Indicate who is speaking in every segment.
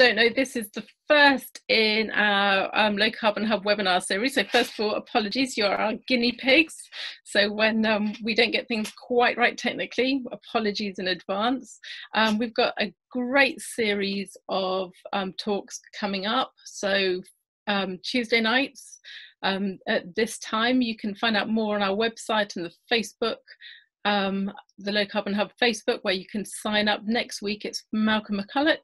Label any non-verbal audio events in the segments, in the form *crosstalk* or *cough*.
Speaker 1: don't know, this is the first in our um, Low Carbon Hub webinar series. So first of all, apologies, you're our guinea pigs. So when um, we don't get things quite right technically, apologies in advance. Um, we've got a great series of um, talks coming up. So um, Tuesday nights, um, at this time, you can find out more on our website and the Facebook um, the Low Carbon Hub Facebook, where you can sign up. Next week, it's Malcolm McCulloch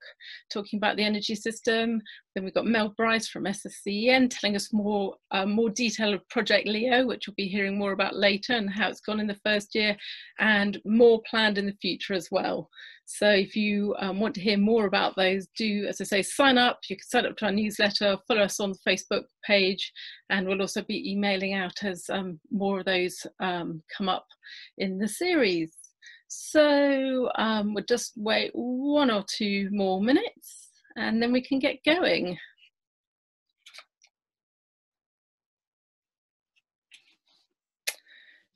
Speaker 1: talking about the energy system. Then we've got Mel Bryce from SSEN telling us more, uh, more detail of Project Leo, which we'll be hearing more about later and how it's gone in the first year, and more planned in the future as well. So if you um, want to hear more about those, do, as I say, sign up. You can sign up to our newsletter, follow us on the Facebook page, and we'll also be emailing out as um, more of those um, come up in the series. So um, we'll just wait one or two more minutes and then we can get going.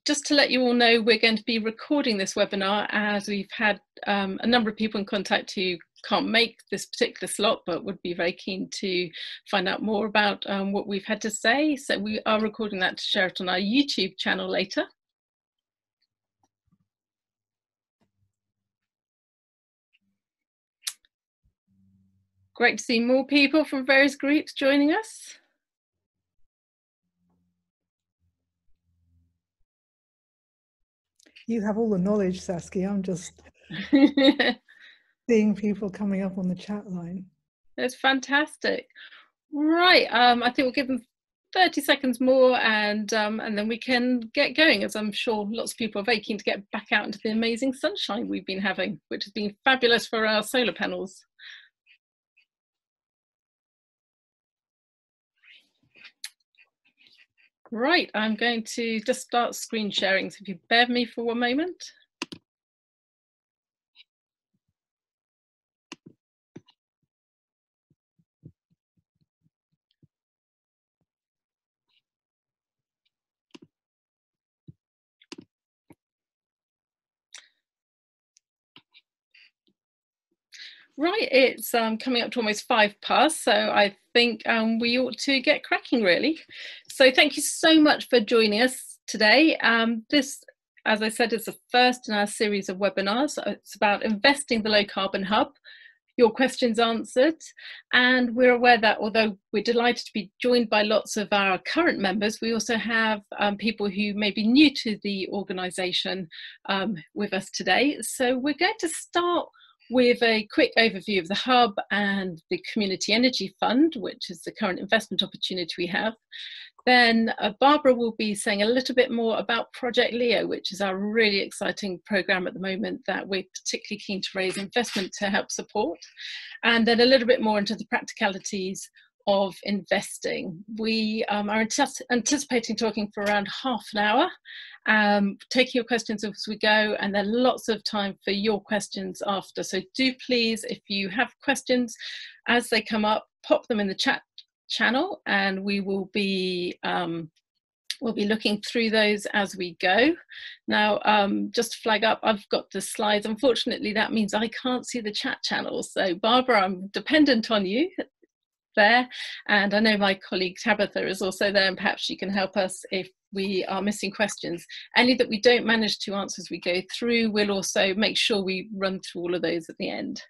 Speaker 1: Just to let you all know, we're going to be recording this webinar as we've had um, a number of people in contact who can't make this particular slot but would be very keen to find out more about um, what we've had to say. So we are recording that to share it on our YouTube channel later. Great to see more people from various groups joining us.
Speaker 2: You have all the knowledge, Saskya. I'm just *laughs* seeing people coming up on the chat line.
Speaker 1: That's fantastic. Right, um, I think we'll give them 30 seconds more and um, and then we can get going as I'm sure lots of people are very keen to get back out into the amazing sunshine we've been having, which has been fabulous for our solar panels. Right, I'm going to just start screen sharing. So if you bear me for one moment. Right, it's um, coming up to almost five past, so I think um, we ought to get cracking really. So thank you so much for joining us today. Um, this, as I said, is the first in our series of webinars. It's about investing the low carbon hub, your questions answered. And we're aware that although we're delighted to be joined by lots of our current members, we also have um, people who may be new to the organisation um, with us today. So we're going to start with a quick overview of the hub and the Community Energy Fund, which is the current investment opportunity we have. Then uh, Barbara will be saying a little bit more about Project Leo, which is our really exciting program at the moment that we're particularly keen to raise investment to help support. And then a little bit more into the practicalities of investing. We um, are anticipating talking for around half an hour, um, taking your questions as we go, and then lots of time for your questions after. So do please, if you have questions as they come up, pop them in the chat channel and we will be um, we'll be looking through those as we go. Now, um, just to flag up, I've got the slides. Unfortunately, that means I can't see the chat channel. So Barbara, I'm dependent on you there. And I know my colleague Tabitha is also there and perhaps she can help us if we are missing questions. Any that we don't manage to answer as we go through, we'll also make sure we run through all of those at the end.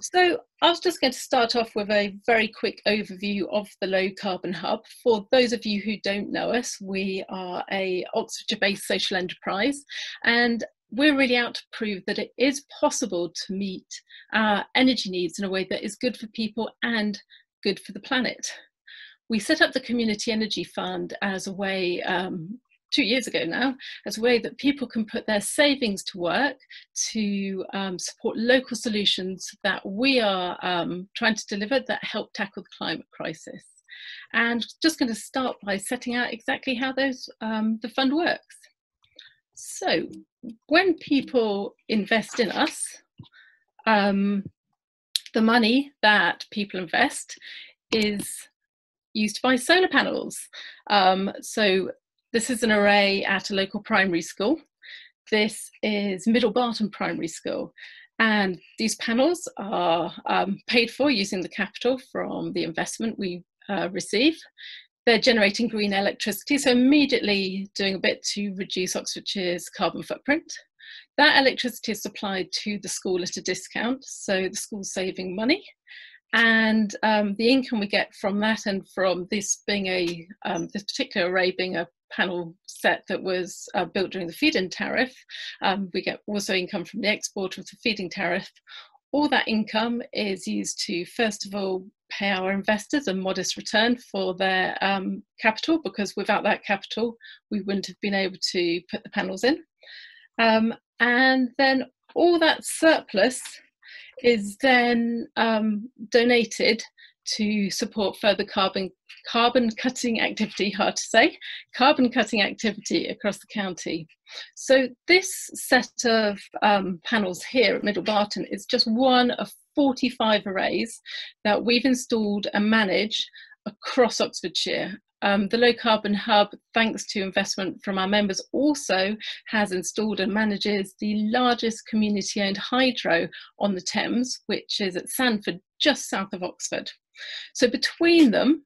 Speaker 1: So I was just going to start off with a very quick overview of the Low Carbon Hub. For those of you who don't know us, we are a Oxfordshire-based social enterprise and we're really out to prove that it is possible to meet our energy needs in a way that is good for people and good for the planet. We set up the Community Energy Fund as a way, um, two years ago now, as a way that people can put their savings to work to um, support local solutions that we are um, trying to deliver that help tackle the climate crisis. And just going to start by setting out exactly how those um, the fund works. So when people invest in us, um, the money that people invest is used to buy solar panels. Um, so this is an array at a local primary school. This is Middle Barton Primary School. And these panels are um, paid for using the capital from the investment we uh, receive. They're generating green electricity, so immediately doing a bit to reduce Oxfordshire's carbon footprint. That electricity is supplied to the school at a discount, so the school's saving money. And um, the income we get from that and from this being a, um, this particular array being a panel set that was uh, built during the feed-in tariff. Um, we get also income from the export of the feed-in tariff. All that income is used to, first of all, pay our investors a modest return for their um, capital, because without that capital, we wouldn't have been able to put the panels in. Um, and then all that surplus is then um, donated to support further carbon carbon cutting activity, *laughs* hard to say, carbon cutting activity across the county. So this set of um, panels here at Middle Barton is just one of 45 arrays that we've installed and manage across Oxfordshire. Um, the Low Carbon Hub, thanks to investment from our members, also has installed and manages the largest community owned hydro on the Thames, which is at Sandford, just south of Oxford. So between them,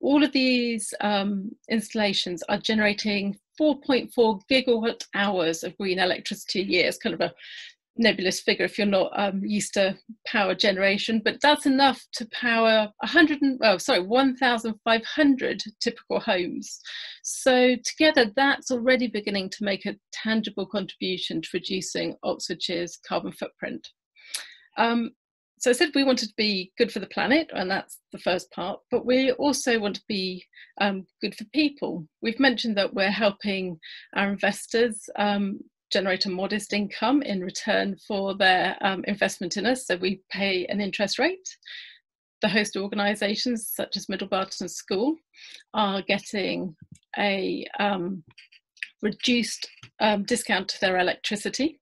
Speaker 1: all of these um, installations are generating 4.4 gigawatt hours of green electricity a year. It's kind of a nebulous figure if you're not um, used to power generation, but that's enough to power 100, and, oh, sorry, 1,500 typical homes. So together, that's already beginning to make a tangible contribution to reducing Oxfordshire's carbon footprint. Um, so I said we wanted to be good for the planet, and that's the first part, but we also want to be um, good for people. We've mentioned that we're helping our investors um, generate a modest income in return for their um, investment in us, so we pay an interest rate. The host organisations, such as Middle Barton School, are getting a um, reduced um, discount to their electricity.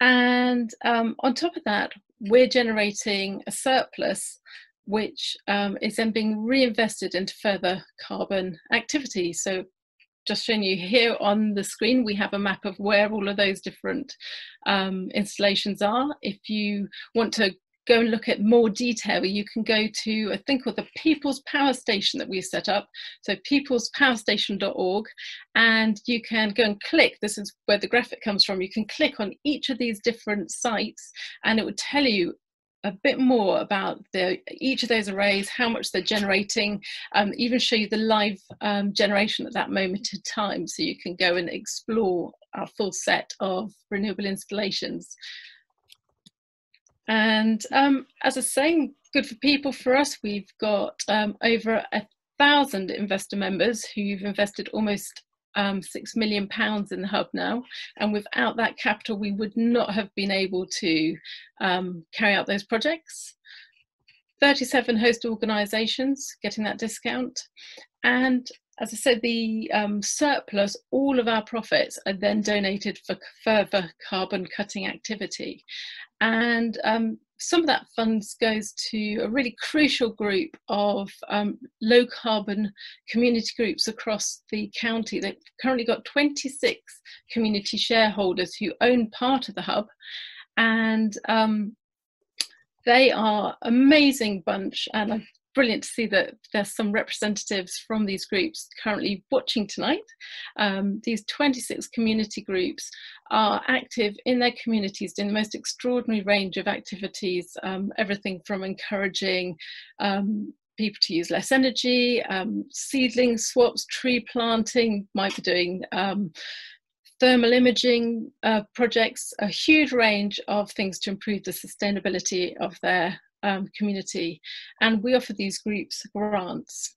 Speaker 1: And um, on top of that, we're generating a surplus which um, is then being reinvested into further carbon activity. So just showing you here on the screen, we have a map of where all of those different um, installations are. If you want to go and look at more detail, you can go to a thing called the People's Power Station that we've set up. So peoplespowerstation.org, and you can go and click. This is where the graphic comes from. You can click on each of these different sites, and it would tell you a bit more about the, each of those arrays, how much they're generating, um, even show you the live um, generation at that moment in time so you can go and explore our full set of renewable installations. And um, as I was saying, good for people for us. We've got um, over a thousand investor members who've invested almost um, six million pounds in the hub now, and without that capital, we would not have been able to um, carry out those projects. 37 host organisations getting that discount, and as I said, the um, surplus, all of our profits are then donated for further carbon cutting activity. And um, some of that funds goes to a really crucial group of um, low carbon community groups across the county. They've currently got 26 community shareholders who own part of the hub. And um, they are amazing bunch and I've brilliant to see that there's some representatives from these groups currently watching tonight. Um, these 26 community groups are active in their communities in the most extraordinary range of activities, um, everything from encouraging um, people to use less energy, um, seedling swaps, tree planting, might be doing um, thermal imaging uh, projects, a huge range of things to improve the sustainability of their um, community. And we offer these groups grants.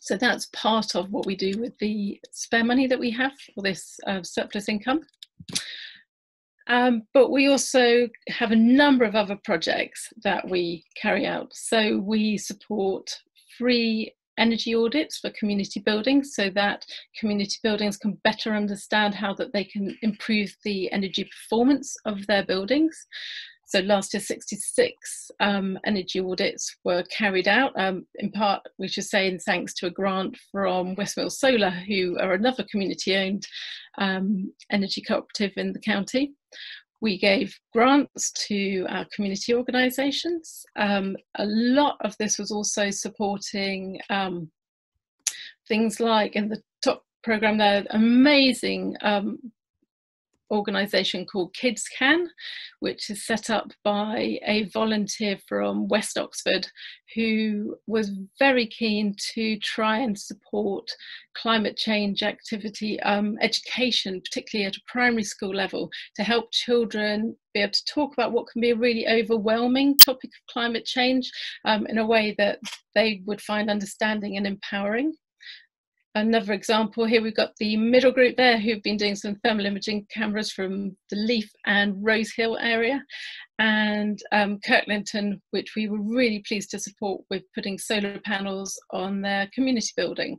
Speaker 1: So that's part of what we do with the spare money that we have for this uh, surplus income. Um, but we also have a number of other projects that we carry out. So we support free energy audits for community buildings so that community buildings can better understand how that they can improve the energy performance of their buildings. So last year, 66 um, energy audits were carried out, um, in part, we should say, in thanks to a grant from Westmill Solar, who are another community-owned um, energy cooperative in the county. we gave grants to our community organisations. Um, a lot of this was also supporting um, things like in the top program there, amazing um, organisation called Kids Can, which is set up by a volunteer from West Oxford who was very keen to try and support climate change activity um, education, particularly at a primary school level, to help children be able to talk about what can be a really overwhelming topic of climate change um, in a way that they would find understanding and empowering another example here we've got the middle group there who've been doing some thermal imaging cameras from the Leaf and Rose Hill area and um, Kirtlington which we were really pleased to support with putting solar panels on their community building.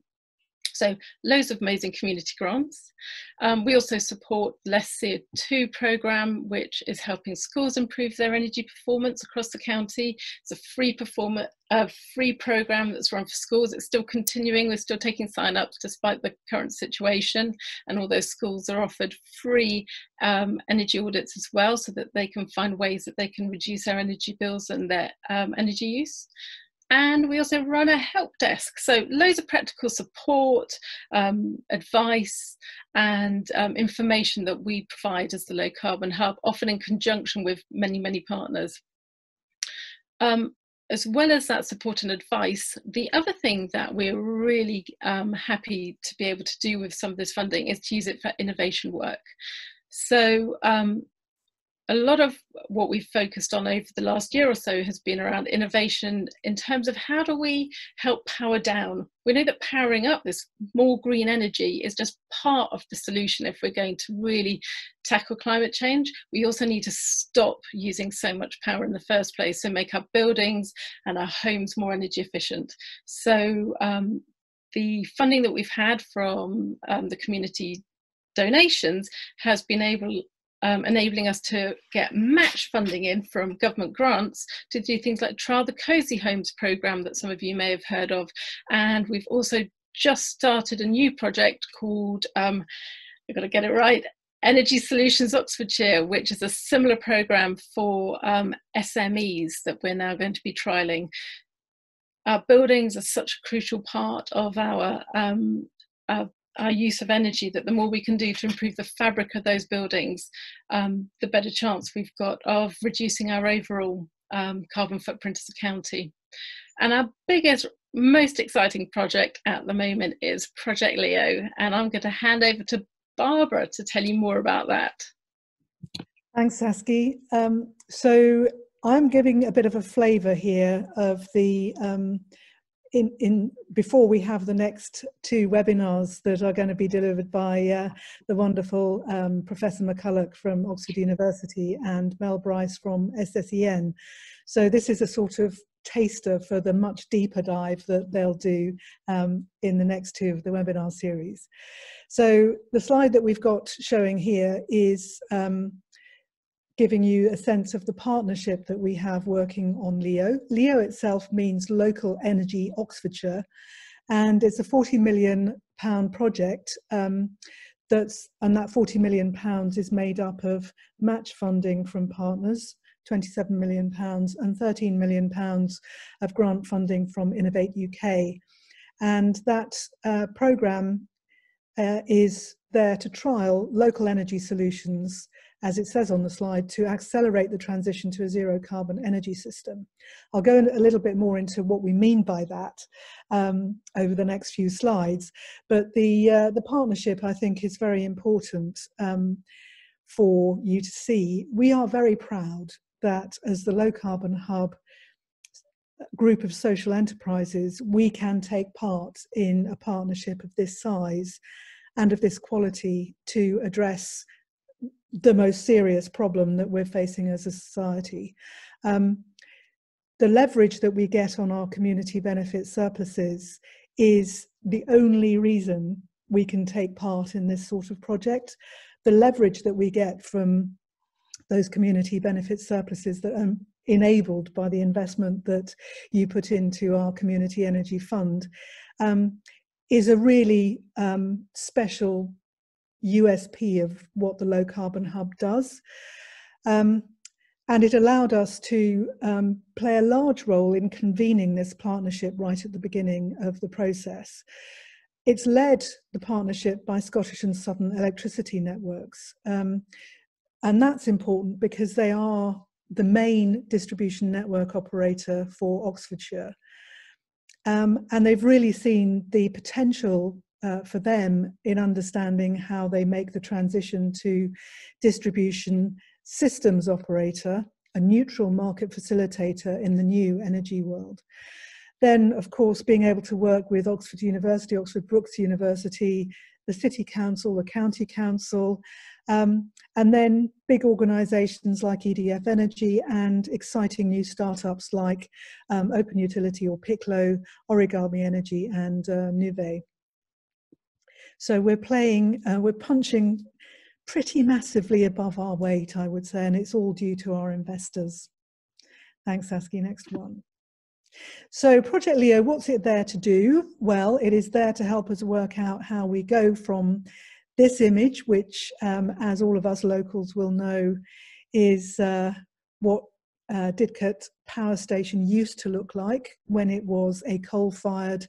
Speaker 1: So loads of amazing community grants. Um, we also support Less CO2 programme, which is helping schools improve their energy performance across the county. It's a free performer, a free programme that's run for schools. It's still continuing. We're still taking sign-ups despite the current situation. And all those schools are offered free um, energy audits as well, so that they can find ways that they can reduce their energy bills and their um, energy use and we also run a help desk. So loads of practical support, um, advice, and um, information that we provide as the Low Carbon Hub, often in conjunction with many, many partners. Um, as well as that support and advice, the other thing that we're really um, happy to be able to do with some of this funding is to use it for innovation work. So um, a lot of what we've focused on over the last year or so has been around innovation in terms of how do we help power down. We know that powering up this more green energy is just part of the solution if we're going to really tackle climate change. We also need to stop using so much power in the first place, so make our buildings and our homes more energy efficient. So um, the funding that we've had from um, the community donations has been able um, enabling us to get match funding in from government grants to do things like trial the Cosy Homes programme that some of you may have heard of. And we've also just started a new project called, um, I've got to get it right, Energy Solutions Oxfordshire, which is a similar programme for um, SMEs that we're now going to be trialling. Our buildings are such a crucial part of our, um, our our use of energy, that the more we can do to improve the fabric of those buildings, um, the better chance we've got of reducing our overall um, carbon footprint as a county. And our biggest, most exciting project at the moment is Project Leo. And I'm going to hand over to Barbara to tell you more about that.
Speaker 2: Thanks, Saskya. Um, so I'm giving a bit of a flavour here of the um, in, in before we have the next two webinars that are going to be delivered by uh, the wonderful um, Professor McCulloch from Oxford University and Mel Bryce from SSEN. So this is a sort of taster for the much deeper dive that they'll do um, in the next two of the webinar series. So the slide that we've got showing here is um, giving you a sense of the partnership that we have working on LEO. LEO itself means Local Energy Oxfordshire, and it's a 40 million pound project um, that's, and that 40 million pounds is made up of match funding from partners, 27 million pounds and 13 million pounds of grant funding from Innovate UK. And that uh, program uh, is there to trial local energy solutions as it says on the slide, to accelerate the transition to a zero carbon energy system. I'll go a little bit more into what we mean by that um, over the next few slides, but the, uh, the partnership I think is very important um, for you to see. We are very proud that as the Low Carbon Hub group of social enterprises, we can take part in a partnership of this size and of this quality to address the most serious problem that we're facing as a society. Um, the leverage that we get on our community benefit surpluses is the only reason we can take part in this sort of project. The leverage that we get from those community benefit surpluses that are enabled by the investment that you put into our community energy fund um, is a really um, special USP of what the Low Carbon Hub does. Um, and it allowed us to um, play a large role in convening this partnership right at the beginning of the process. It's led the partnership by Scottish and Southern Electricity Networks. Um, and that's important because they are the main distribution network operator for Oxfordshire. Um, and they've really seen the potential uh, for them in understanding how they make the transition to distribution systems operator, a neutral market facilitator in the new energy world. Then, of course, being able to work with Oxford University, Oxford Brookes University, the City Council, the County Council, um, and then big organizations like EDF Energy and exciting new startups like um, Open Utility or Piclo, Origami Energy, and uh, Nuvve. So we're playing, uh, we're punching pretty massively above our weight, I would say, and it's all due to our investors. Thanks, Saskya. Next one. So Project Leo, what's it there to do? Well, it is there to help us work out how we go from this image, which, um, as all of us locals will know, is uh, what uh, Didcot Power Station used to look like when it was a coal-fired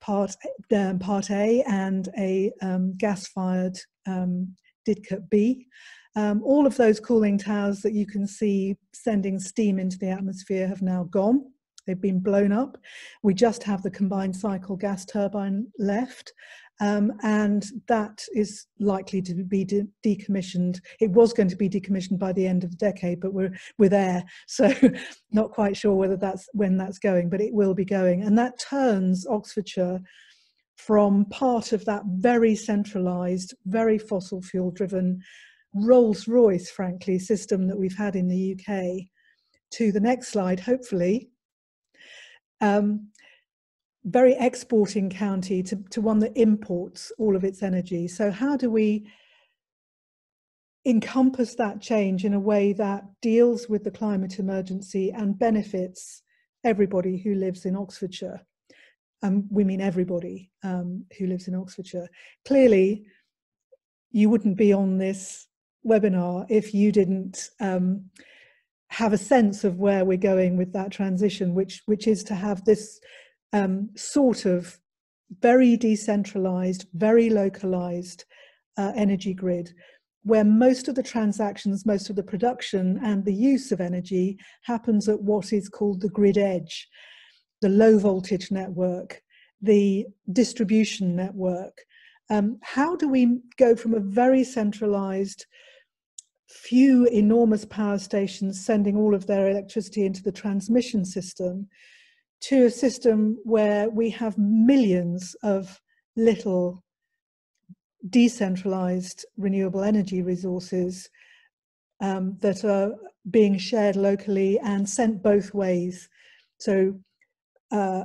Speaker 2: part, um, part A and a um, gas-fired um, Didcot B. Um, all of those cooling towers that you can see sending steam into the atmosphere have now gone. They've been blown up. We just have the combined cycle gas turbine left. Um, and that is likely to be de decommissioned. It was going to be decommissioned by the end of the decade, but we're we're there, *laughs* so not quite sure whether that's when that's going, but it will be going, and that turns Oxfordshire from part of that very centralised, very fossil fuel driven Rolls Royce, frankly, system that we've had in the UK, to the next slide, hopefully. Um, very exporting county to, to one that imports all of its energy. So how do we encompass that change in a way that deals with the climate emergency and benefits everybody who lives in Oxfordshire? Um, we mean everybody um, who lives in Oxfordshire. Clearly, you wouldn't be on this webinar if you didn't um, have a sense of where we're going with that transition, which which is to have this um, sort of very decentralized, very localized uh, energy grid where most of the transactions, most of the production and the use of energy happens at what is called the grid edge, the low voltage network, the distribution network. Um, how do we go from a very centralized, few enormous power stations sending all of their electricity into the transmission system to a system where we have millions of little decentralized renewable energy resources um, that are being shared locally and sent both ways. So uh,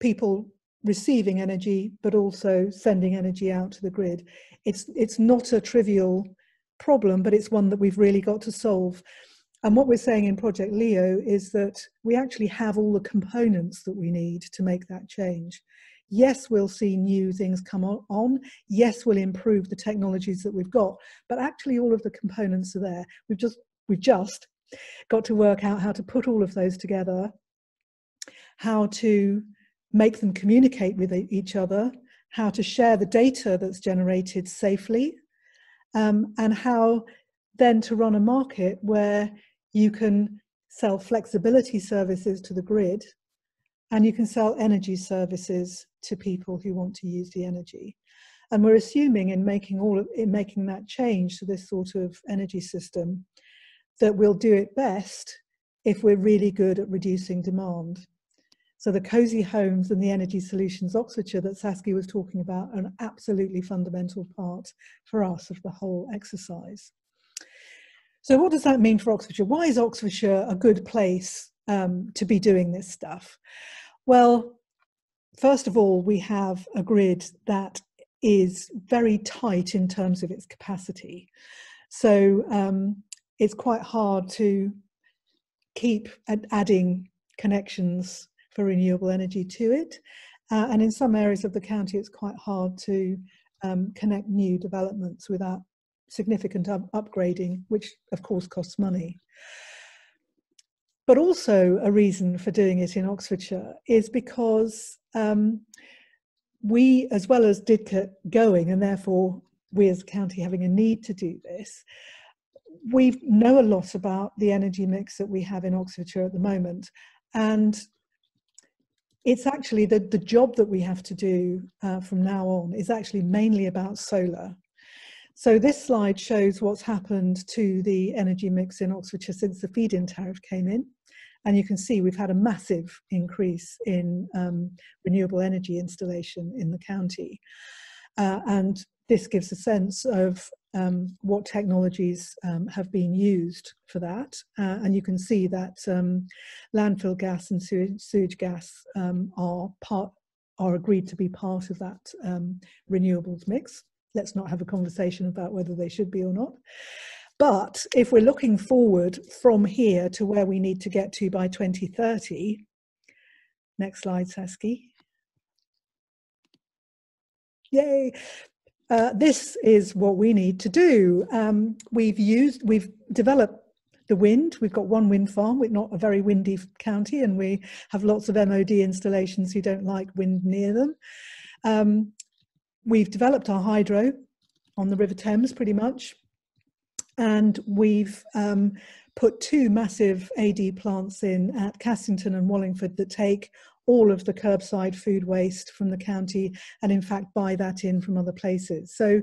Speaker 2: people receiving energy, but also sending energy out to the grid. It's, it's not a trivial problem, but it's one that we've really got to solve. And what we're saying in Project Leo is that we actually have all the components that we need to make that change. Yes, we'll see new things come on. Yes, we'll improve the technologies that we've got, but actually all of the components are there. We've just, we've just got to work out how to put all of those together, how to make them communicate with each other, how to share the data that's generated safely, um, and how then to run a market where you can sell flexibility services to the grid and you can sell energy services to people who want to use the energy. And we're assuming in making all of, in making that change to this sort of energy system that we'll do it best if we're really good at reducing demand. So the cozy homes and the energy solutions Oxfordshire that Saskya was talking about are an absolutely fundamental part for us of the whole exercise. So what does that mean for Oxfordshire? Why is Oxfordshire a good place um, to be doing this stuff? Well, first of all, we have a grid that is very tight in terms of its capacity. So um, it's quite hard to keep adding connections for renewable energy to it. Uh, and in some areas of the county, it's quite hard to um, connect new developments without significant up upgrading, which of course costs money. But also a reason for doing it in Oxfordshire is because um, we, as well as Didcot going, and therefore we as a county having a need to do this, we know a lot about the energy mix that we have in Oxfordshire at the moment. And it's actually the, the job that we have to do uh, from now on is actually mainly about solar. So this slide shows what's happened to the energy mix in Oxfordshire since the feed-in tariff came in. And you can see we've had a massive increase in um, renewable energy installation in the county. Uh, and this gives a sense of um, what technologies um, have been used for that. Uh, and you can see that um, landfill gas and sewage, sewage gas um, are part are agreed to be part of that um, renewables mix. Let's not have a conversation about whether they should be or not. But if we're looking forward from here to where we need to get to by 2030, next slide, Saskya. Yay. Uh, this is what we need to do. Um, we've used, we've developed the wind. We've got one wind farm. We're not a very windy county, and we have lots of MOD installations who don't like wind near them. Um, we've developed our hydro on the River Thames pretty much, and we've um, put two massive AD plants in at Cassington and Wallingford that take all of the curbside food waste from the county and in fact buy that in from other places. So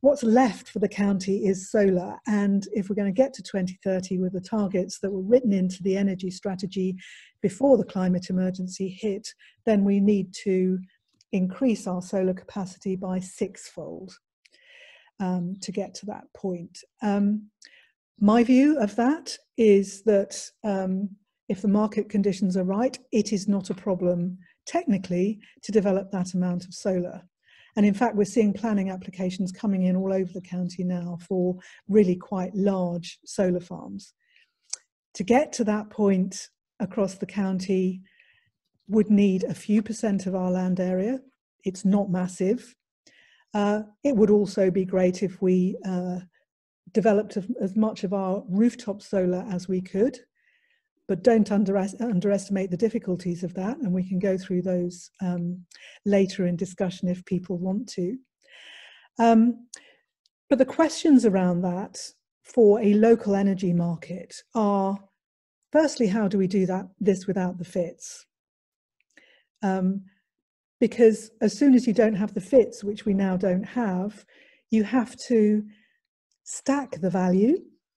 Speaker 2: what's left for the county is solar and if we're going to get to 2030 with the targets that were written into the energy strategy before the climate emergency hit, then we need to increase our solar capacity by sixfold um, to get to that point. Um, my view of that is that um, if the market conditions are right, it is not a problem technically to develop that amount of solar. And in fact, we're seeing planning applications coming in all over the county now for really quite large solar farms. To get to that point across the county would need a few percent of our land area. It's not massive. Uh, it would also be great if we uh, developed as much of our rooftop solar as we could but don't underestimate the difficulties of that, and we can go through those um, later in discussion if people want to. Um, but the questions around that for a local energy market are, firstly, how do we do that this without the FITs? Um, because as soon as you don't have the FITs, which we now don't have, you have to stack the value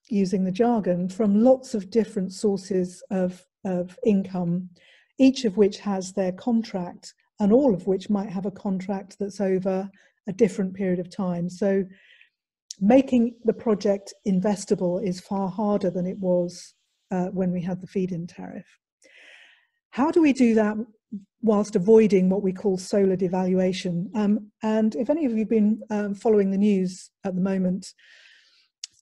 Speaker 2: using the jargon, from lots of different sources of, of income, each of which has their contract and all of which might have a contract that's over a different period of time. So making the project investable is far harder than it was uh, when we had the feed-in tariff. How do we do that whilst avoiding what we call solar devaluation? Um, and if any of you have been um, following the news at the moment,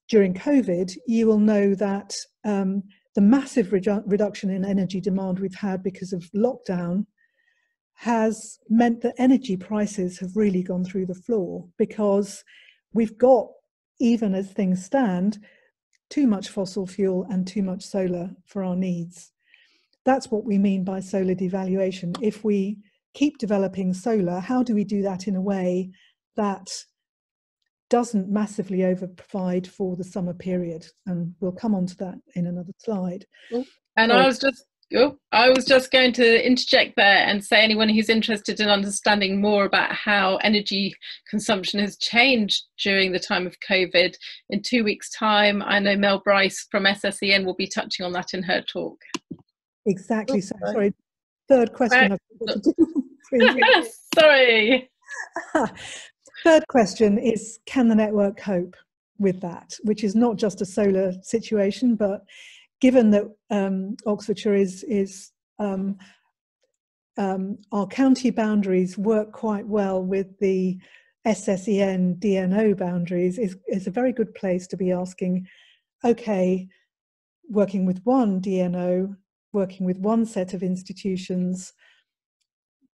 Speaker 2: during COVID, you will know that um, the massive redu reduction in energy demand we've had because of lockdown has meant that energy prices have really gone through the floor because we've got, even as things stand, too much fossil fuel and too much solar for our needs. That's what we mean by solar devaluation. If we keep developing solar, how do we do that in a way that doesn't massively over provide for the summer period? And we'll come on to that in another slide.
Speaker 1: And so, i was just oh, i was just going to interject there and say anyone who's interested in understanding more about how energy consumption has changed during the time of covid in two weeks time i know mel bryce from SSEN will be touching on that in her talk
Speaker 2: exactly so sorry third question *laughs* *laughs*
Speaker 1: sorry. *laughs*
Speaker 2: Third question is can the network cope with that, which is not just a solar situation, but given that um, Oxfordshire is, is um, um, our county boundaries work quite well with the SSEN DNO boundaries is, is a very good place to be asking, okay, working with one DNO, working with one set of institutions,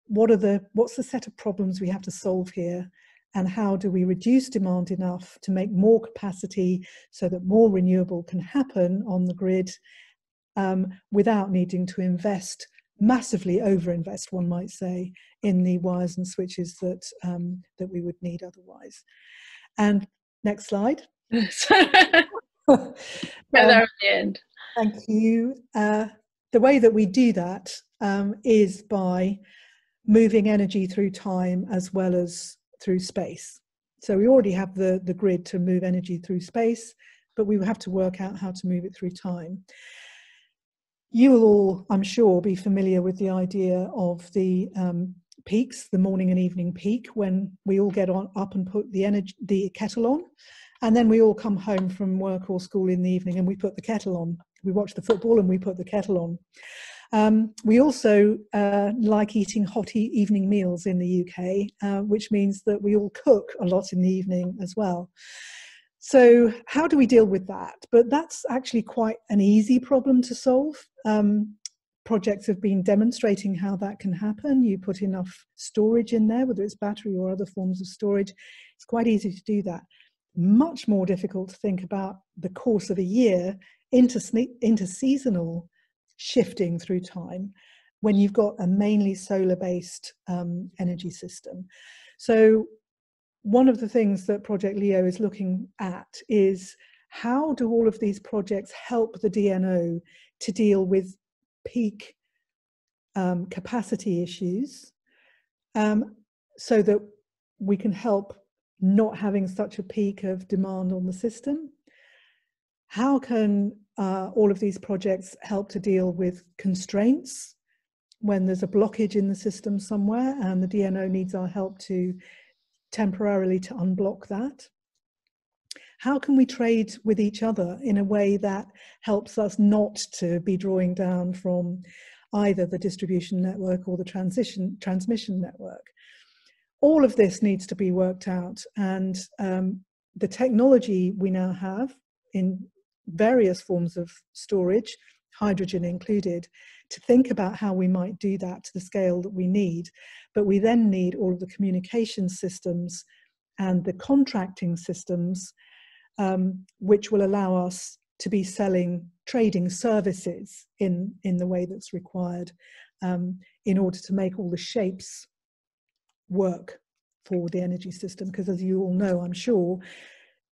Speaker 2: what are the, what's the set of problems we have to solve here? and how do we reduce demand enough to make more capacity so that more renewable can happen on the grid um, without needing to invest massively overinvest one might say in the wires and switches that um, that we would need otherwise and next slide
Speaker 1: um, there at the end. *laughs*
Speaker 2: Thank you. Uh, the way that we do that um, is by moving energy through time as well as through space. So we already have the, the grid to move energy through space, but we have to work out how to move it through time. You will all, I'm sure, be familiar with the idea of the um, peaks, the morning and evening peak, when we all get on up and put the energy, the kettle on. And then we all come home from work or school in the evening and we put the kettle on. We watch the football and we put the kettle on. Um, we also uh, like eating hot e evening meals in the UK, uh, which means that we all cook a lot in the evening as well. So, how do we deal with that? But that's actually quite an easy problem to solve. Um, projects have been demonstrating how that can happen. You put enough storage in there, whether it's battery or other forms of storage, it's quite easy to do that much more difficult to think about the course of a year into, into seasonal shifting through time when you've got a mainly solar based um, energy system. So, one of the things that Project Leo is looking at is how do all of these projects help the DNO to deal with peak um, capacity issues um, so that we can help not having such a peak of demand on the system? How can uh, all of these projects help to deal with constraints when there's a blockage in the system somewhere and the DNO needs our help to temporarily to unblock that? How can we trade with each other in a way that helps us not to be drawing down from either the distribution network or the transition transmission network? all of this needs to be worked out and um, the technology we now have in various forms of storage hydrogen included to think about how we might do that to the scale that we need. But we then need all of the communication systems and the contracting systems um, which will allow us to be selling trading services in in the way that's required um, in order to make all the shapes work for the energy system. Because as you all know i'm sure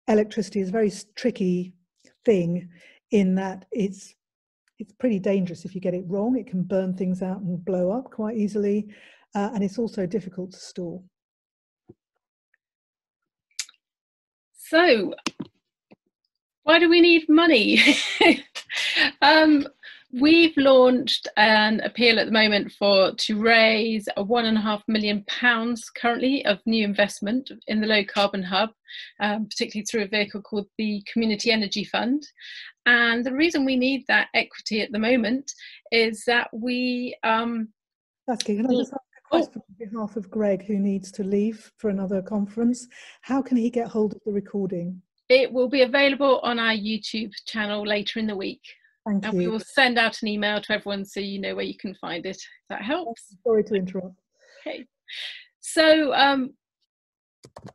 Speaker 2: electricity is very tricky thing in that it's it's pretty dangerous. If you get it wrong it can burn things out and blow up quite easily uh, and it's also difficult to store.
Speaker 1: So why do we need money? *laughs* Um, We've launched an appeal at the moment for to raise a one and a half million pounds currently of new investment in the low carbon hub, um, particularly through a vehicle called the Community Energy Fund. And the reason we need that equity at the moment is that we. Um,
Speaker 2: That's good. Can I just ask a question oh. on behalf of Greg, who needs to leave for another conference? How can he get hold of the recording?
Speaker 1: It will be available on our YouTube channel later in the week.
Speaker 2: Thank
Speaker 1: and
Speaker 2: you.
Speaker 1: we will send out an email to everyone so you know where you can find it. that helps.
Speaker 2: Sorry to interrupt.
Speaker 1: Okay. So um,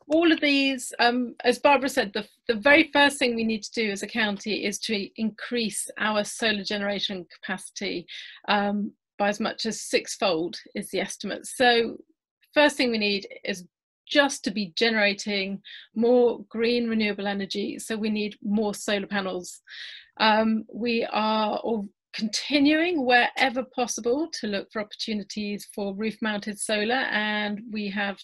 Speaker 1: all of these, um, as Barbara said, the, the very first thing we need to do as a county is to increase our solar generation capacity um, by as much as sixfold is the estimate. So first thing we need is just to be generating more green renewable energy. So we need more solar panels. Um, we are all continuing wherever possible to look for opportunities for roof mounted solar and we have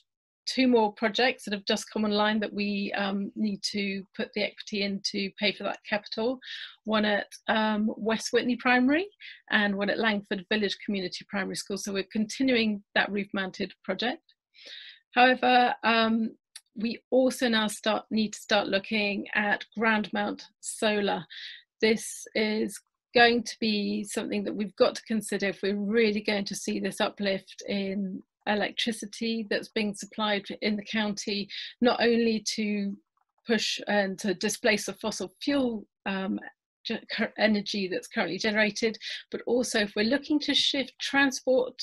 Speaker 1: two more projects that have just come online that we um, need to put the equity in to pay for that capital. One at um, West Witney Primary and one at Langford Village Community Primary School. So we're continuing that roof mounted project. However, um, we also now start need to start looking at ground mount solar this is going to be something that we've got to consider if we're really going to see this uplift in electricity that's being supplied in the county, not only to push and to displace the fossil fuel um, energy that's currently generated, but also if we're looking to shift transport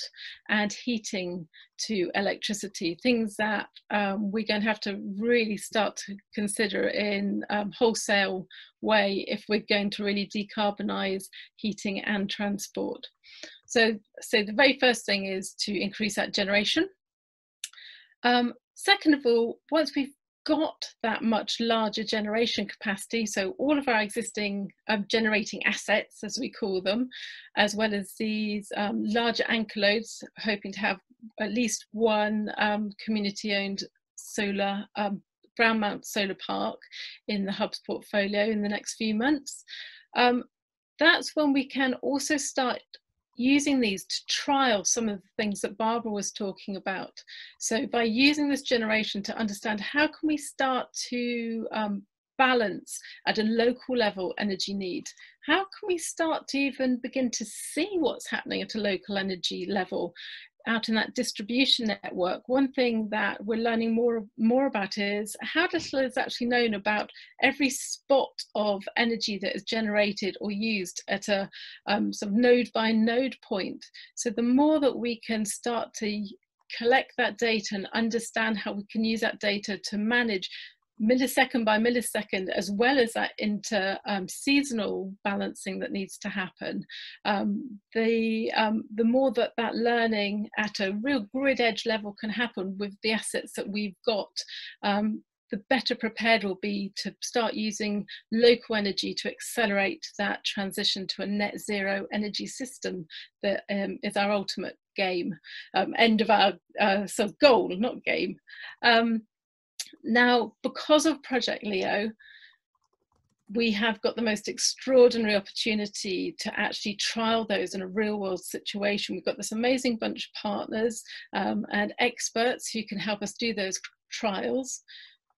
Speaker 1: and heating to electricity, things that um, we're going to have to really start to consider in um, wholesale way if we're going to really decarbonize heating and transport. So, so the very first thing is to increase that generation. Um, second of all, once we've got that much larger generation capacity, so all of our existing um, generating assets, as we call them, as well as these um, larger anchor loads, hoping to have at least one um, community-owned solar um, ground mount solar park in the hub's portfolio in the next few months. Um, that's when we can also start using these to trial some of the things that Barbara was talking about. So by using this generation to understand how can we start to um, balance at a local level energy need? How can we start to even begin to see what's happening at a local energy level? Out in that distribution network, one thing that we're learning more more about is how little is actually known about every spot of energy that is generated or used at a um, sort of node by node point. So the more that we can start to collect that data and understand how we can use that data to manage millisecond by millisecond, as well as that inter um, seasonal balancing that needs to happen, um, the um, the more that that learning at a real grid edge level can happen with the assets that we've got. Um, the better prepared we'll be to start using local energy to accelerate that transition to a net zero energy system that um, is our ultimate game, um, end of our uh, of goal, not game. Now, because of Project Leo, we have got the most extraordinary opportunity to actually trial those in a real world situation. We've got this amazing bunch of partners um, and experts who can help us do those trials.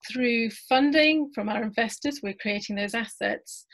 Speaker 1: Through funding from our investors, we're creating those assets.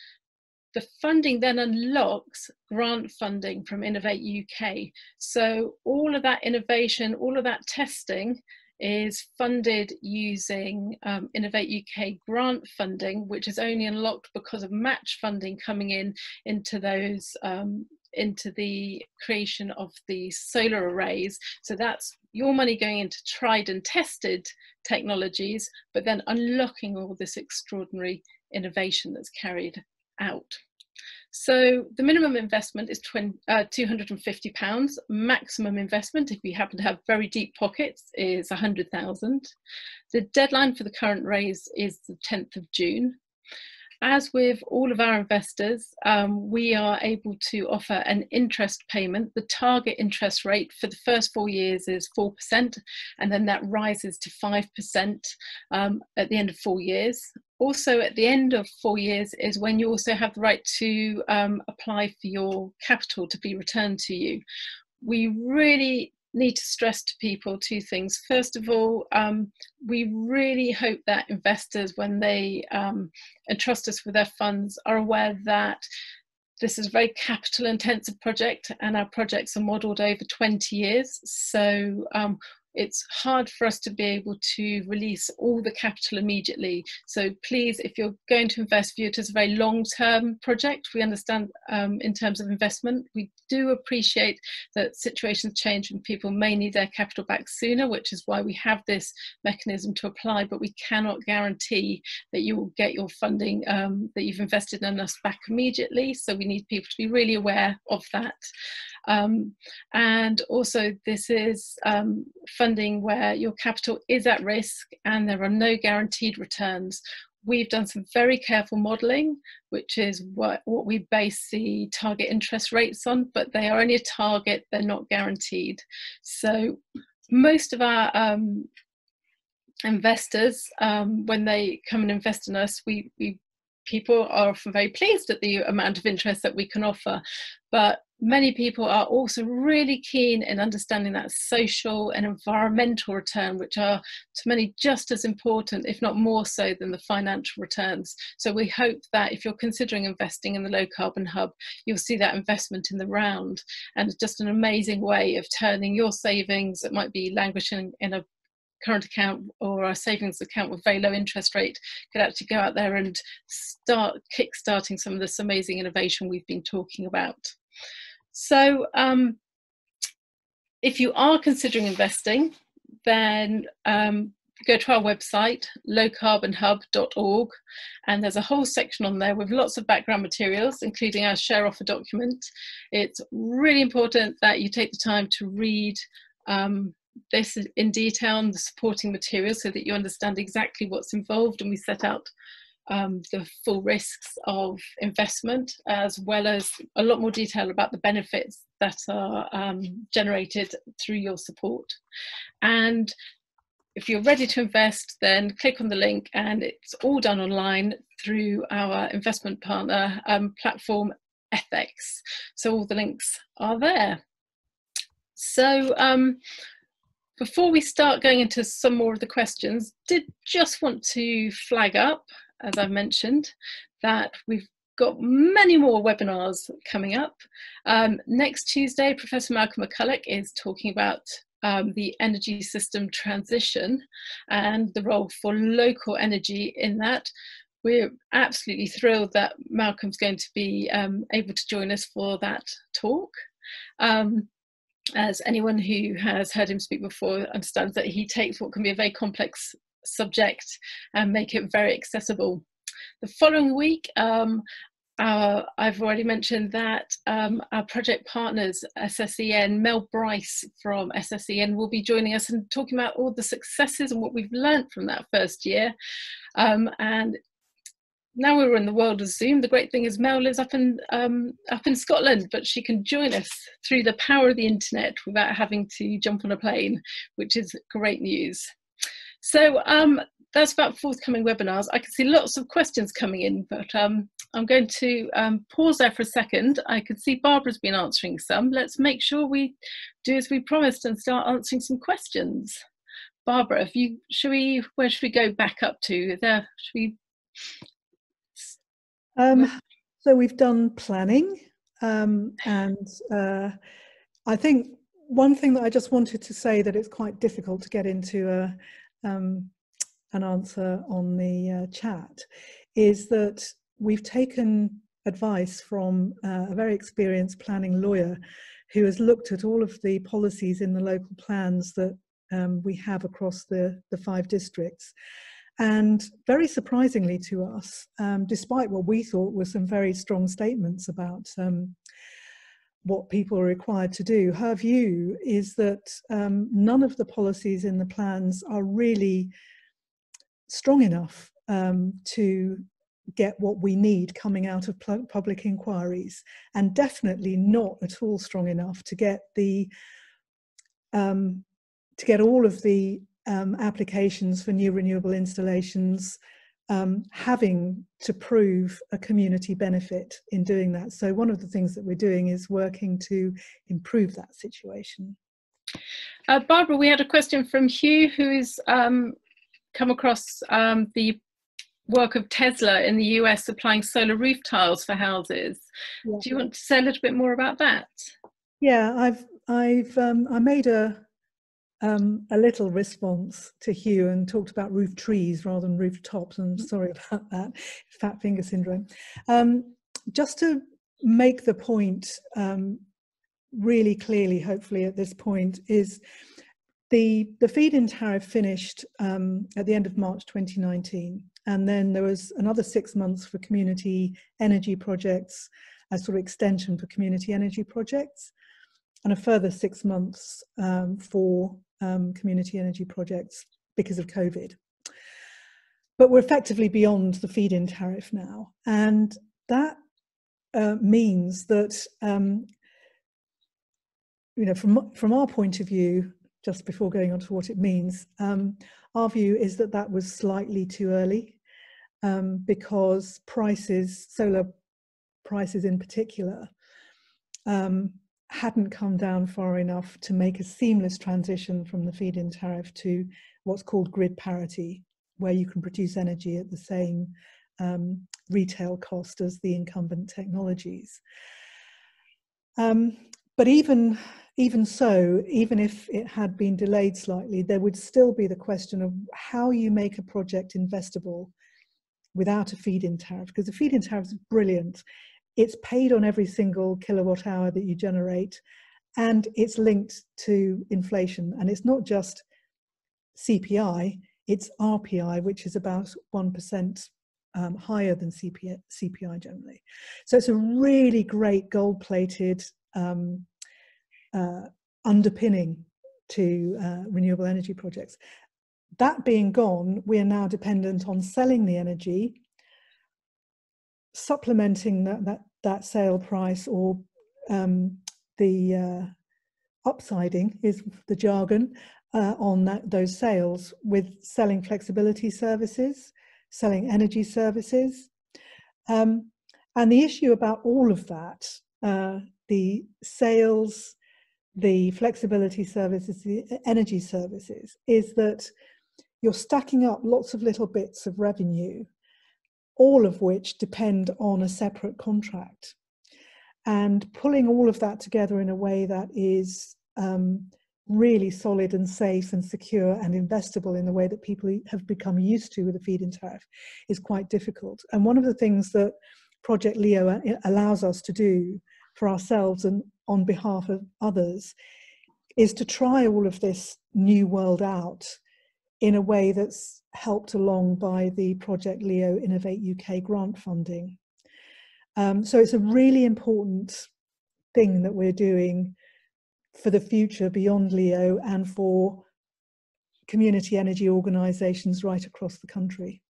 Speaker 1: The funding then unlocks grant funding from Innovate UK. So all of that innovation, all of that testing is funded using um, Innovate UK grant funding, which is only unlocked because of match funding coming in into those um, into the creation of the solar arrays. So that's your money going into tried and tested technologies, but then unlocking all this extraordinary innovation that's carried out. So the minimum investment is 20, uh, 250 pounds. Maximum investment, if you happen to have very deep pockets, is 100,000. The deadline for the current raise is the 10th of June. As with all of our investors, um, we are able to offer an interest payment. The target interest rate for the first four years is 4%, and then that rises to 5% um, at the end of four years also at the end of four years is when you also have the right to um, apply for your capital to be returned to you. We really need to stress to people two things. First of all, um, we really hope that investors, when they um, entrust us with their funds, are aware that this is a very capital intensive project and our projects are modelled over 20 years. So um, it's hard for us to be able to release all the capital immediately. So please, if you're going to invest, view it as a very long-term project. We understand um, in terms of investment, we do appreciate that situations change and people may need their capital back sooner, which is why we have this mechanism to apply, but we cannot guarantee that you will get your funding um, that you've invested in us back immediately. So we need people to be really aware of that. Um, and also this is um, funding where your capital is at risk and there are no guaranteed returns. We've done some very careful modelling, which is what, what we base the target interest rates on, but they are only a target, they're not guaranteed. So most of our um, investors, um, when they come and invest in us, we, we people are often very pleased at the amount of interest that we can offer. But many people are also really keen in understanding that social and environmental return, which are to many just as important, if not more so, than the financial returns. So we hope that if you're considering investing in the low carbon hub, you'll see that investment in the round and just an amazing way of turning your savings that might be languishing in a current account or a savings account with very low interest rate could actually go out there and start kick-starting some of this amazing innovation we've been talking about. So um, if you are considering investing, then um, go to our website, lowcarbonhub.org, and there's a whole section on there with lots of background materials, including our share offer document. It's really important that you take the time to read um, this in detail and the supporting materials so that you understand exactly what's involved and we set out um, the full risks of investment as well as a lot more detail about the benefits that are um, generated through your support. And if you're ready to invest, then click on the link and it's all done online through our investment partner um, platform, Ethex. So all the links are there. So um, before we start going into some more of the questions, did just want to flag up, as I've mentioned, that we've got many more webinars coming up. Um, next Tuesday, Professor Malcolm McCulloch is talking about um, the energy system transition and the role for local energy in that. We're absolutely thrilled that Malcolm's going to be um, able to join us for that talk. Um, as anyone who has heard him speak before understands that he takes what can be a very complex subject and make it very accessible. The following week, um, I've already mentioned that um, our project partners, SSEN, Mel Bryce from SSEN will be joining us and talking about all the successes and what we've learned from that first year. Um, and now we're in the world of Zoom. The great thing is Mel lives up in um, up in Scotland, but she can join us through the power of the internet without having to jump on a plane, which is great news. So um, that's about forthcoming webinars. I can see lots of questions coming in, but um, I'm going to um, pause there for a second. I can see Barbara's been answering some. Let's make sure we do as we promised and start answering some questions. Barbara, if you should we where should we go back up to? There should we
Speaker 2: um, so we've done planning um, and uh, I think one thing that I just wanted to say that it's quite difficult to get into a, um, an answer on the uh, chat is that we've taken advice from uh, a very experienced planning lawyer who has looked at all of the policies in the local plans that um, we have across the, the five districts. And very surprisingly to us, um, despite what we thought were some very strong statements about um, what people are required to do, her view is that um, none of the policies in the plans are really strong enough um, to get what we need coming out of public inquiries and definitely not at all strong enough to get the um, to get all of the um, applications for new renewable installations um, having to prove a community benefit in doing that. So one of the things that we're doing is working to improve that situation.
Speaker 1: Uh, Barbara, we had a question from Hugh who's um, come across um, the work of Tesla in the US applying solar roof tiles for houses. Yeah. Do you want to say a little bit more about that?
Speaker 2: Yeah, I've I've um, I made a um, a little response to Hugh and talked about roof trees rather than rooftops. And mm. sorry about that, fat finger syndrome. Um, just to make the point um, really clearly, hopefully at this point, is the the feed-in tariff finished um, at the end of March 2019, and then there was another six months for community energy projects, a sort of extension for community energy projects and a further six months um, for um, community energy projects because of COVID. But we're effectively beyond the feed-in tariff now, and that uh, means that um, you know from from our point of view, just before going on to what it means, um, our view is that that was slightly too early um, because prices, solar prices in particular, um, hadn't come down far enough to make a seamless transition from the feed-in tariff to what's called grid parity, where you can produce energy at the same um, retail cost as the incumbent technologies. Um, but even even so, even if it had been delayed slightly, there would still be the question of how you make a project investable without a feed-in tariff, because the feed-in tariff is brilliant. It's paid on every single kilowatt hour that you generate, and it's linked to inflation. And it's not just CPI, it's RPI, which is about 1% um, higher than CPI, CPI, generally. So it's a really great gold plated um, uh, underpinning to uh, renewable energy projects. That being gone, we are now dependent on selling the energy, supplementing that, that, that sale price or um, the uh, upsiding is the jargon uh, on that, those sales with selling flexibility services, selling energy services. Um, and the issue about all of that, uh, the sales, the flexibility services, the energy services, is that you're stacking up lots of little bits of revenue, all of which depend on a separate contract. And pulling all of that together in a way that is um, really solid and safe and secure and investable in the way that people have become used to with a feed-in tariff is quite difficult. And one of the things that Project Leo uh, allows us to do for ourselves and on behalf of others is to try all of this new world out in a way that's helped along by the Project Leo Innovate UK grant funding. Um, so it's a really important thing that we're doing for the future beyond Leo and for community energy organisations right across the country.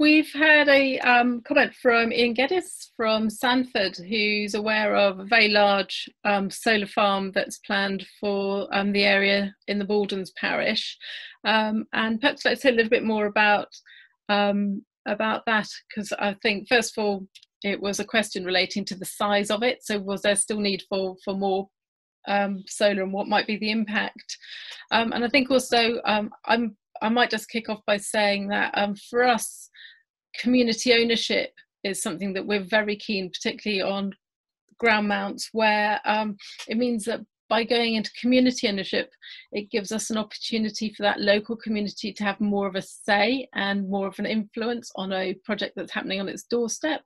Speaker 1: We've had a um, comment from Ian Geddes from Sandford, who's aware of a very large um, solar farm that's planned for um, the area in the Baldons parish. Um, and perhaps let's say a little bit more about um, about that, because I think first of all, it was a question relating to the size of it. So was there still need for for more um, solar and what might be the impact. And I think also I'm, I might just kick off by saying that um, for us, community ownership is something that we're very keen, particularly on ground mounts, where um, it means that by going into community ownership, it gives us an opportunity for that local community to have more of a say and more of an influence on a project that's happening on its doorstep.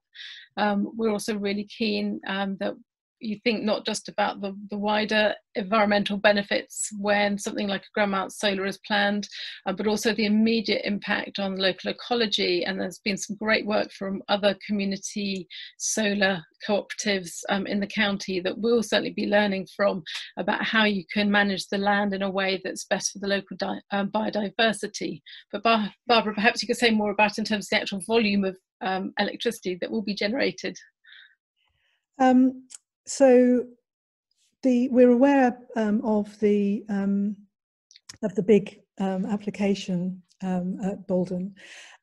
Speaker 1: Um, we're also really keen um, that you think not just about the, the wider environmental benefits when something like a mount solar is planned, uh, but also the immediate impact on local ecology. And there's been some great work from other community solar cooperatives um, in the county that we'll certainly be learning from about how you can manage the land in a way that's best for the local um, biodiversity. But Bar Barbara, perhaps you could say more about in terms of the actual volume of um, electricity that will be generated.
Speaker 2: Um, so the we're aware um, of the um, of the big um, application um, at Baldon,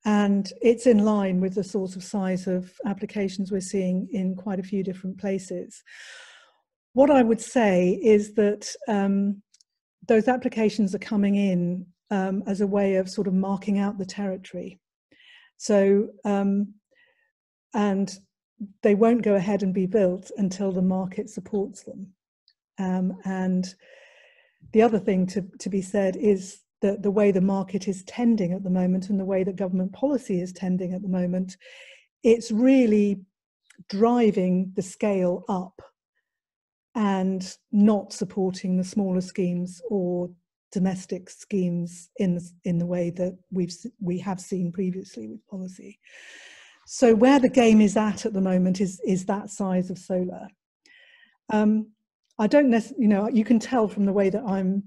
Speaker 2: and it's in line with the sort of size of applications we're seeing in quite a few different places. What I would say is that um, those applications are coming in um, as a way of sort of marking out the territory. So, and they won't go ahead and be built until the market supports them. Um, and the other thing to, to be said is that the way the market is tending at the moment and the way that government policy is tending at the moment, it's really driving the scale up and not supporting the smaller schemes or domestic schemes in the, in the way that we've we have seen previously with policy. So where the game is at at the moment is is that size of solar. Um, I don't necessarily, you know, you can tell from the way that I'm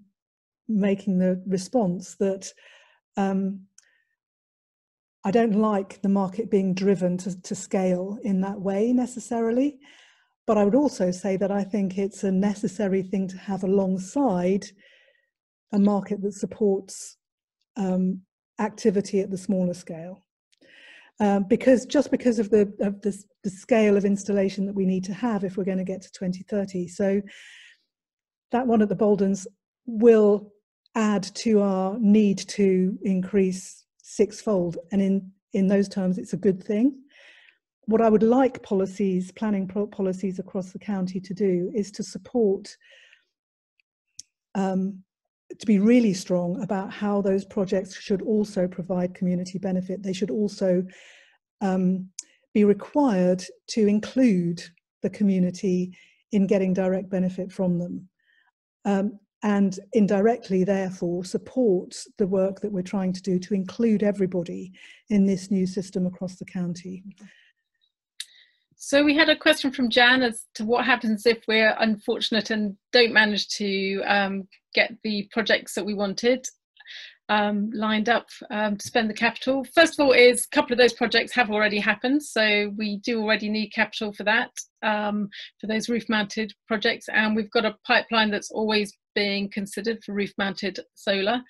Speaker 2: making the response that um, I don't like the market being driven to, to scale in that way necessarily. But I would also say that I think it's a necessary thing to have alongside a market that supports um, activity at the smaller scale um, because just because of the of the, the scale of installation that we need to have if we're going to get to 2030. So that one at the Baldons will add to our need to increase sixfold, and in in those terms, it's a good thing. what I would like policies, planning policies across the county to do is to support, um, to be really strong about how those projects should also provide community benefit. They should also um, be required to include the community in getting direct benefit from them. Um, and indirectly, therefore, support the work that we're trying to do to include everybody in this new system across the county.
Speaker 1: So we had a question from Jan as to what happens if we're unfortunate and don't manage to um, get the projects that we wanted um, lined up um, to spend the capital. First of all is a couple of those projects have already happened, so we do already need capital for that, um, for those roof mounted projects, and we've got a pipeline that's always being considered for roof mounted solar.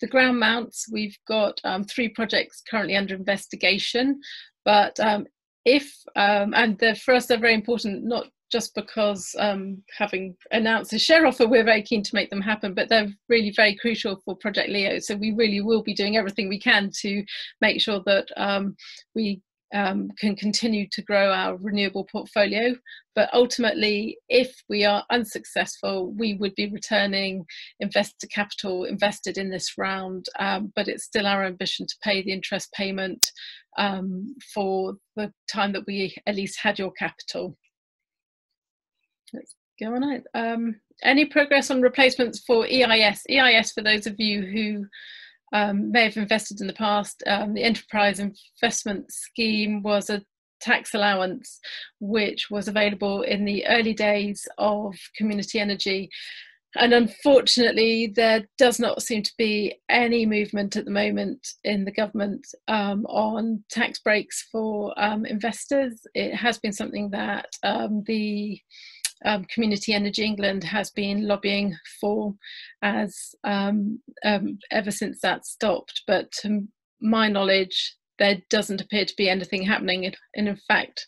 Speaker 1: The ground mounts, we've got um, three projects currently under investigation, but um, if um, and for us they're very important not just because um, having announced a share offer we're very keen to make them happen but they're really very crucial for project leo so we really will be doing everything we can to make sure that um, we um, can continue to grow our renewable portfolio. But ultimately, if we are unsuccessful, we would be returning investor capital invested in this round. Um, but it's still our ambition to pay the interest payment um, for the time that we at least had your capital. Let's go on. Um, any progress on replacements for EIS? EIS, for those of you who um, may have invested in the past. Um, the Enterprise Investment Scheme was a tax allowance which was available in the early days of community energy. And unfortunately, there does not seem to be any movement at the moment in the government um, on tax breaks for um, investors. It has been something that um, the um, Community Energy England has been lobbying for as um, um, ever since that stopped. But to my knowledge, there doesn't appear to be anything happening. And in fact,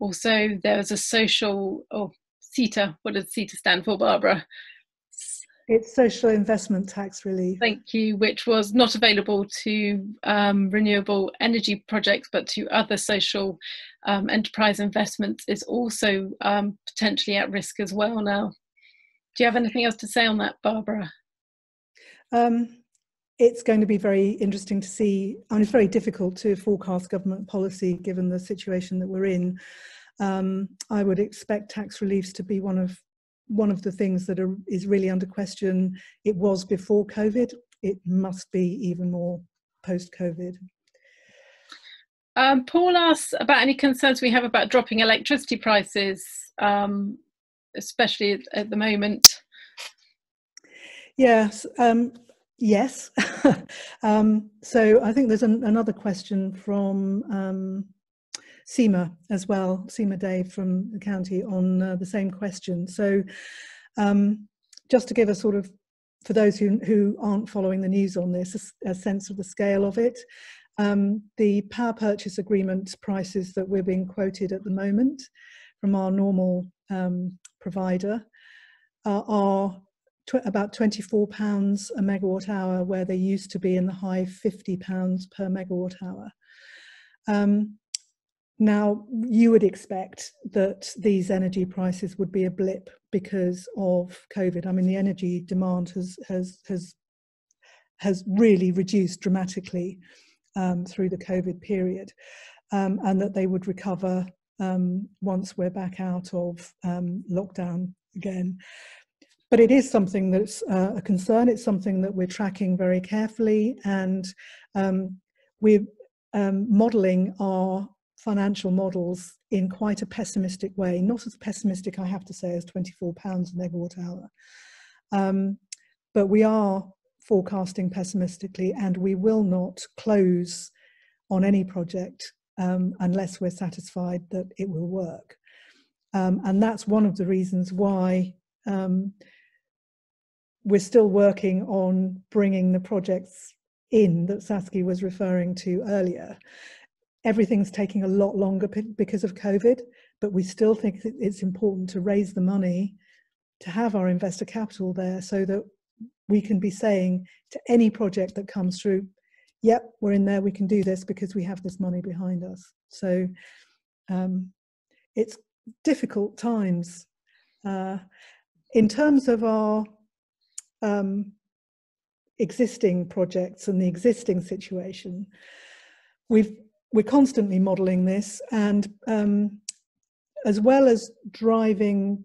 Speaker 1: also there was a social, or SETA, what does CETA stand for, Barbara?
Speaker 2: It's social investment tax relief.
Speaker 1: Thank you, which was not available to um, renewable energy projects, but to other social um, enterprise investments is also um, potentially at risk as well now. Do you have anything else to say on that, Barbara?
Speaker 2: Um, it's going to be very interesting to see. I mean, it's very difficult to forecast government policy given the situation that we're in. Um, I would expect tax reliefs to be one of one of the things that are, is really under question. It was before COVID. It must be even more post COVID.
Speaker 1: Um, Paul asks about any concerns we have about dropping electricity prices, um, especially at, the moment.
Speaker 2: Yes, um, yes. *laughs* Um, so I think there's an, another question from Seema as well, Seema Dave from the county on uh, the same question. So um, just to give a sort of, for those who, who aren't following the news on this, a, a sense of the scale of it, um, the power purchase agreement prices that we're being quoted at the moment from our normal um, provider uh, are tw about 24 pounds a megawatt hour where they used to be in the high 50 pounds per megawatt hour. Um, now, you would expect that these energy prices would be a blip because of COVID. I mean, the energy demand has has has has really reduced dramatically um, through the COVID period, um, and that they would recover um, once we're back out of um, lockdown again. But it is something that's uh, a concern. It's something that we're tracking very carefully, and um, we're um, modelling our financial models in quite a pessimistic way, not as pessimistic, I have to say, as 24 pounds a megawatt hour. Um, but we are forecasting pessimistically and we will not close on any project um, unless we're satisfied that it will work. Um, and that's one of the reasons why um, we're still working on bringing the projects in that Saskya was referring to earlier everything's taking a lot longer because of COVID, but we still think it's important to raise the money to have our investor capital there so that we can be saying to any project that comes through, yep, we're in there, we can do this because we have this money behind us. So Um, it's difficult times. Uh, in terms of our um, existing projects and the existing situation, we've we're constantly modelling this, and um, as well as driving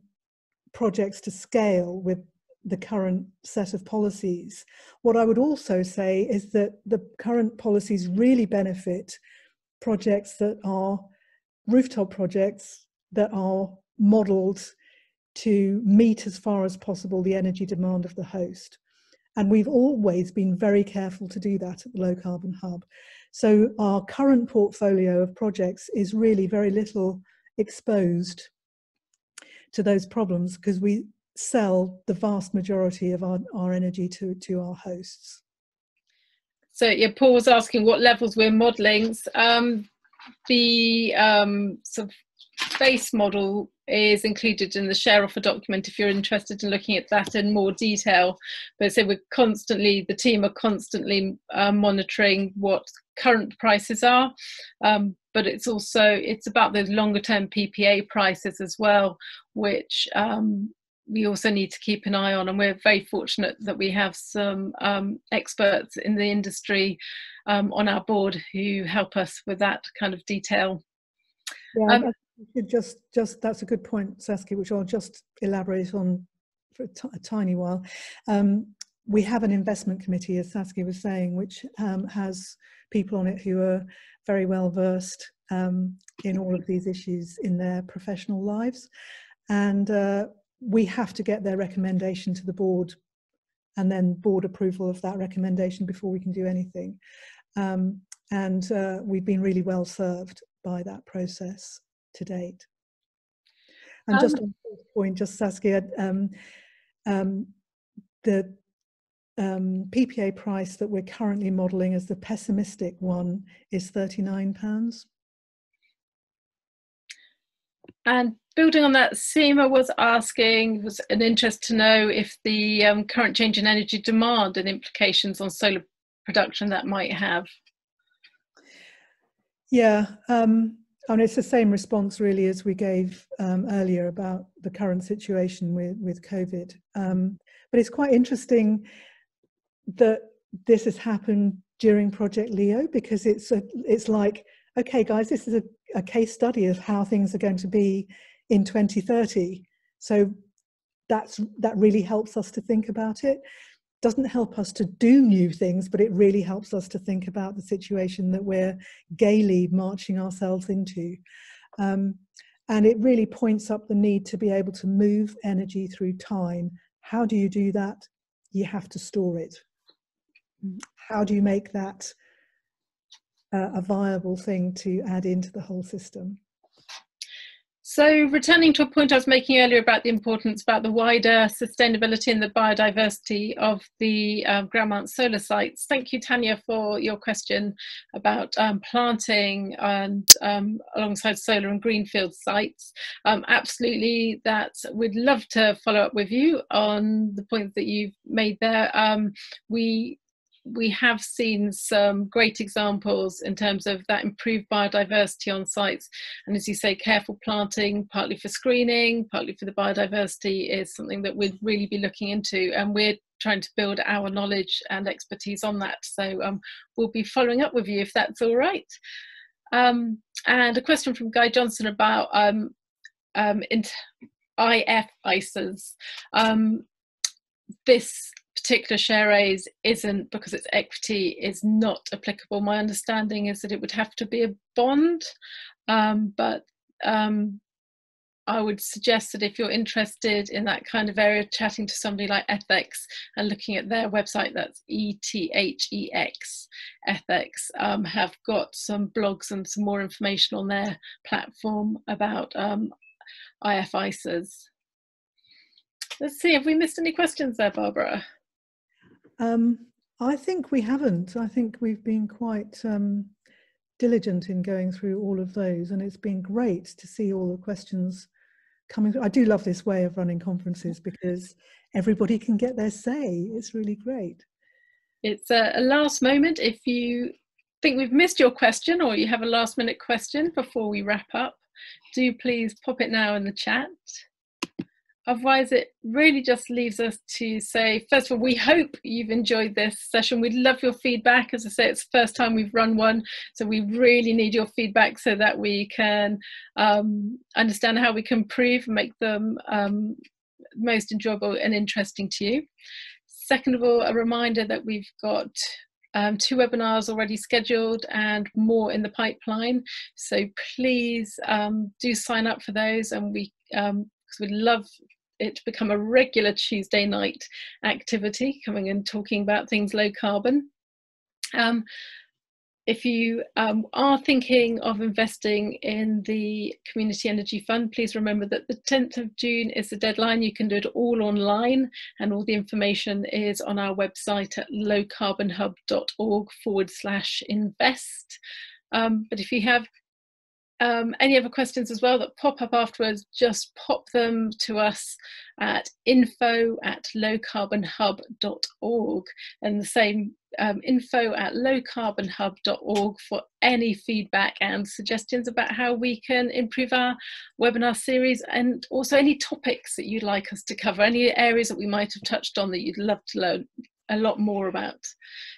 Speaker 2: projects to scale with the current set of policies, what I would also say is that the current policies really benefit projects that are rooftop projects that are modelled to meet as far as possible the energy demand of the host. And we've always been very careful to do that at the Low Carbon Hub. So our current portfolio of projects is really very little exposed to those problems because we sell the vast majority of our, our energy to, to our hosts.
Speaker 1: So yeah, Paul was asking what levels we're modelling. Um, the um, sort of base model is included in the share offer document if you're interested in looking at that in more detail. But so we're constantly, the team are constantly uh, monitoring what current prices are. Um, but it's also, it's about those longer term PPA prices as well, which um, we also need to keep an eye on. And we're very fortunate that we have some um, experts in the industry um, on our board who help us with that kind of detail.
Speaker 2: Yeah, um, just just that's a good point, Saskya, which I'll just elaborate on for a, tiny while. Um, we have an investment committee, as Saskya was saying, which um, has people on it who are very well versed um, in all of these issues in their professional lives, and uh, we have to get their recommendation to the board, and then board approval of that recommendation before we can do anything. Um, and uh, we've been really well served by that process to date. And um, just on this point, just Saskya, um, um, the um, PPA price that we're currently modelling as the pessimistic one is £39.
Speaker 1: And building on that, Seema was asking, was an interest to know if the um, current change in energy demand and implications on solar production that might have.
Speaker 2: Yeah, um, it's the same response really as we gave um, earlier about the current situation with, with COVID. Um, but it's quite interesting that this has happened during Project Leo because it's a, it's like, okay, guys, this is a, a case study of how things are going to be in 2030. So that's that really helps us to think about it doesn't help us to do new things, but it really helps us to think about the situation that we're gaily marching ourselves into. Um, and it really points up the need to be able to move energy through time. How do you do that? You have to store it. How do you make that uh, a viable thing to add into the whole system?
Speaker 1: So returning to a point I was making earlier about the importance about the wider sustainability and the biodiversity of the um, mount solar sites. Thank you, Tanya, for your question about um, planting and um, alongside solar and greenfield sites. Um, absolutely, that we'd love to follow up with you on the point that you've made there. Um, we we have seen some great examples in terms of that improved biodiversity on sites. And as you say, careful planting, partly for screening, partly for the biodiversity, is something that we'd really be looking into. And we're trying to build our knowledge and expertise on that. So um, we'll be following up with you if that's all right. Um, and a question from Guy Johnson about um, um, IF ISAs. Um, this particular share A's isn't because it's equity is not applicable. My understanding is that it would have to be a bond, um, but um, I would suggest that if you're interested in that kind of area, chatting to somebody like Ethex and looking at their website, that's E-T-H-E-X, Ethex, um, have got some blogs and some more information on their platform about um, IFISAs. Let's see, have we missed any questions there, Barbara?
Speaker 2: Um, I think we haven't. I think we've been quite um, diligent in going through all of those, and it's been great to see all the questions coming through. I do love this way of running conferences because everybody can get their say. It's really great.
Speaker 1: It's a, a last moment. If you think we've missed your question or you have a last minute question before we wrap up, do please pop it now in the chat. Otherwise, it really just leaves us to say, first of all, we hope you've enjoyed this session. We'd love your feedback. As I say, it's the first time we've run one, so we really need your feedback so that we can um, understand how we can improve and make them um, most enjoyable and interesting to you. Second of all, a reminder that we've got um, two webinars already scheduled and more in the pipeline. So please um, do sign up for those and we um, we'd love it become a regular Tuesday night activity, coming and talking about things low carbon. Um, if you um, are thinking of investing in the Community Energy Fund, please remember that the 10th of June is the deadline. You can do it all online, and all the information is on our website at lowcarbonhub.org forward slash invest. Um, but if you have um, any other questions as well that pop up afterwards, just pop them to us at info at lowcarbonhub.org and the same um, info at lowcarbonhub.org for any feedback and suggestions about how we can improve our webinar series and also any topics that you'd like us to cover, any areas that we might have touched on that you'd love to learn a lot more about.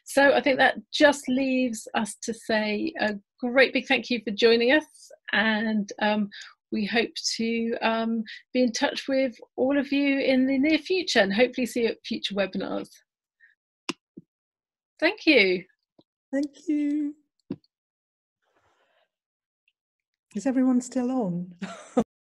Speaker 1: So I think that just leaves us to say a great big thank you for joining us and um, we hope to um, be in touch with all of you in the near future and hopefully see you at future webinars. Thank you.
Speaker 2: Thank you. Is everyone still on? *laughs*